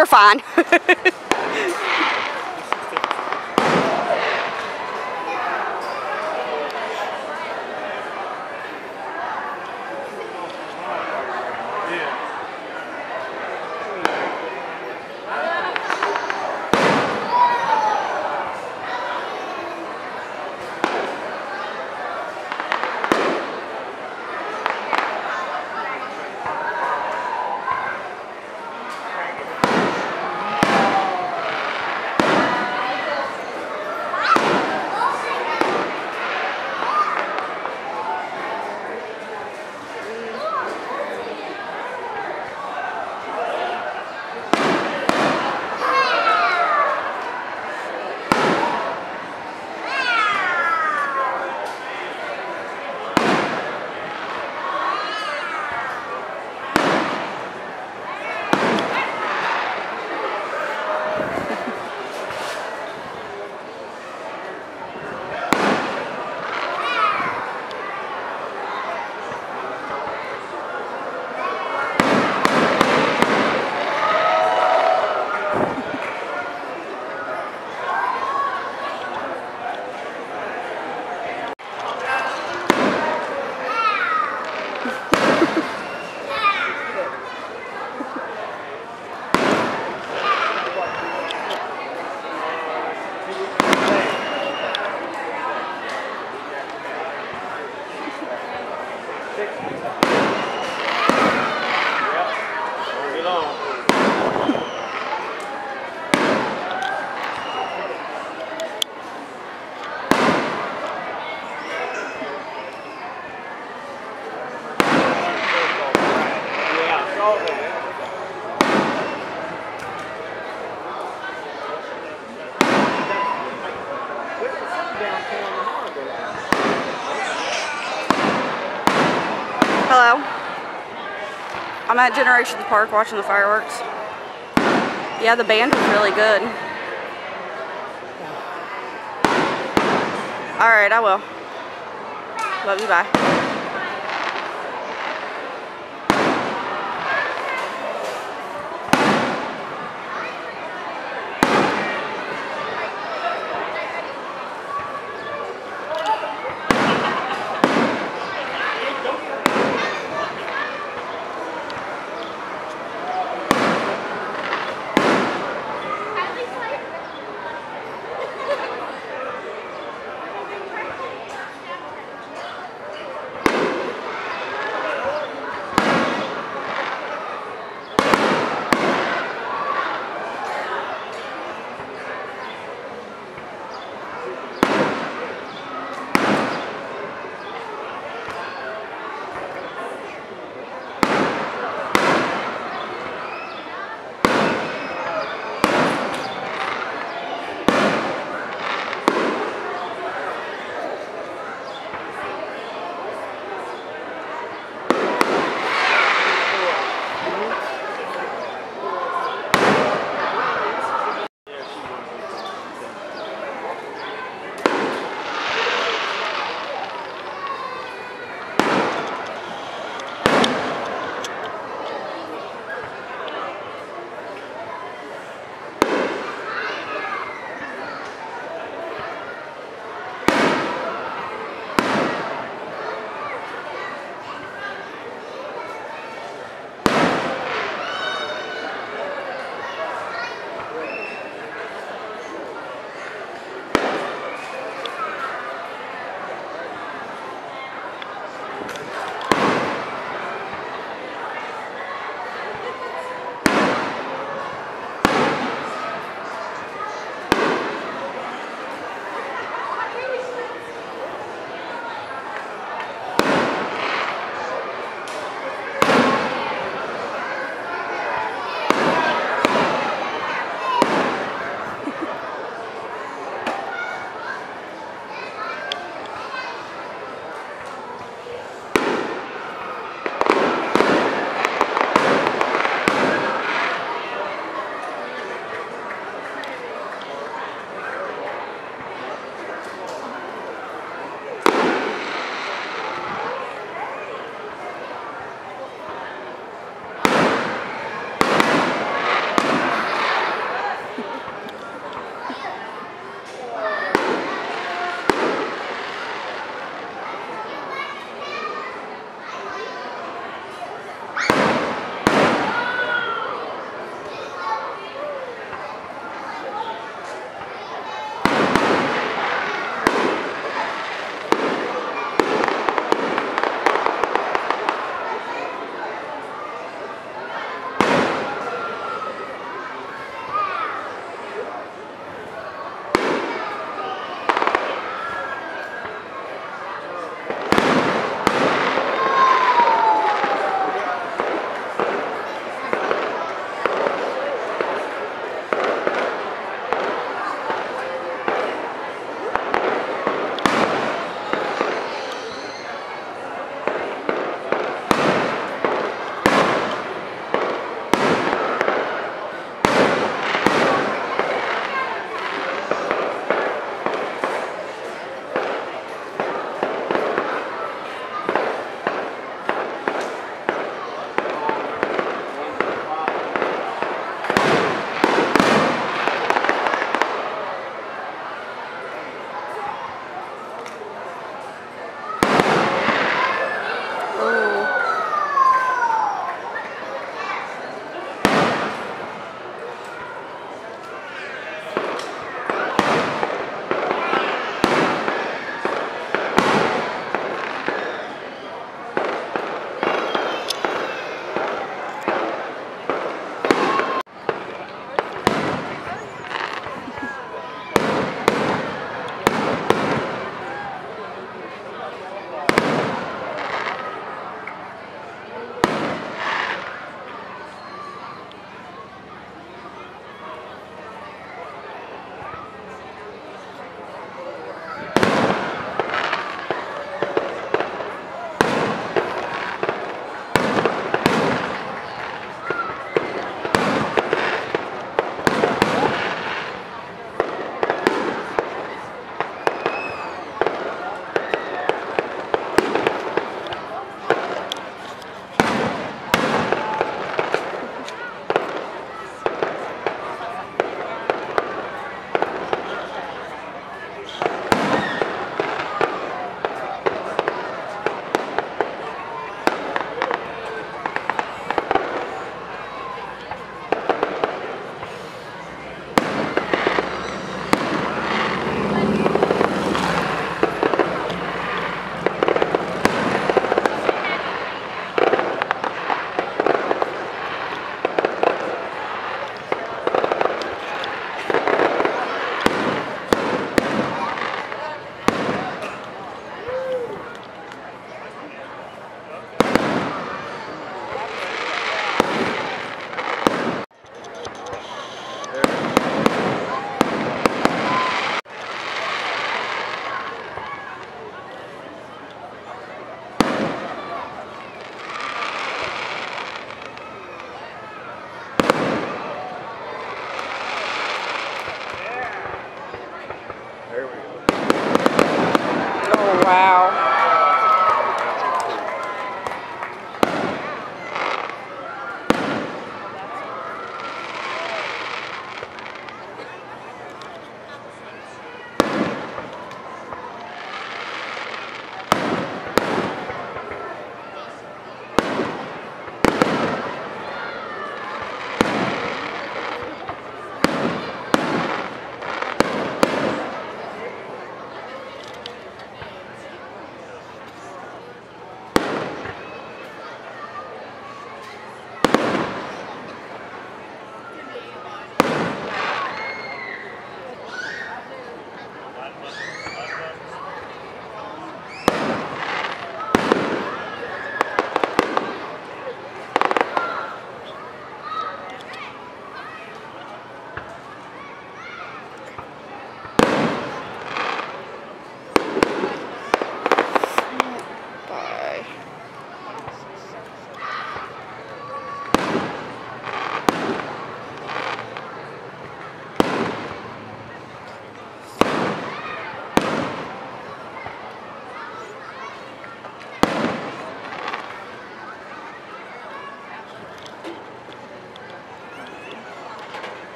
You're fine. downtown? Hello. I'm at Generations Park watching the fireworks. Yeah, the band was really good. Alright, I will. Love you, bye.